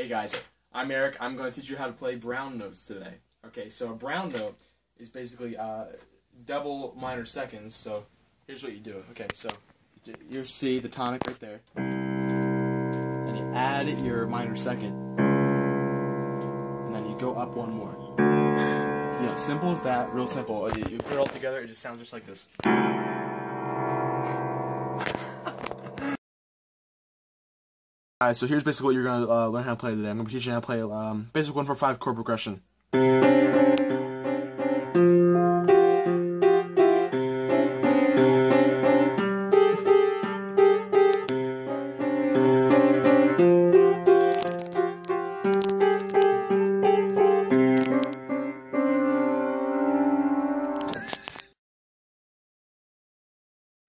Hey guys, I'm Eric. I'm going to teach you how to play brown notes today. Okay, so a brown note is basically uh, double minor seconds. So here's what you do. Okay, so you see the tonic right there, and you add your minor second, and then you go up one more. you know, simple as that, real simple. You, you put it all together, it just sounds just like this. Alright, so here's basically what you're going to uh, learn how to play today. I'm going to teach you how to play um, basic 1 4 5 chord progression.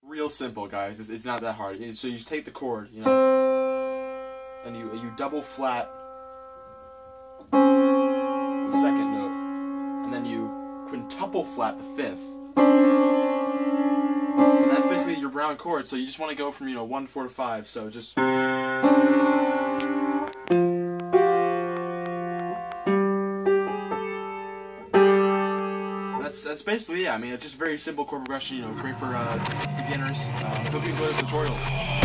Real simple, guys. It's, it's not that hard. So you just take the chord, you know, and you you double flat the second note, and then you quintuple flat the fifth. And that's basically your brown chord. So you just want to go from you know one four to five. So just. that's that's basically it. I mean, it's just very simple chord progression. You know, great for uh, beginners. Uh, hope you enjoy the tutorial.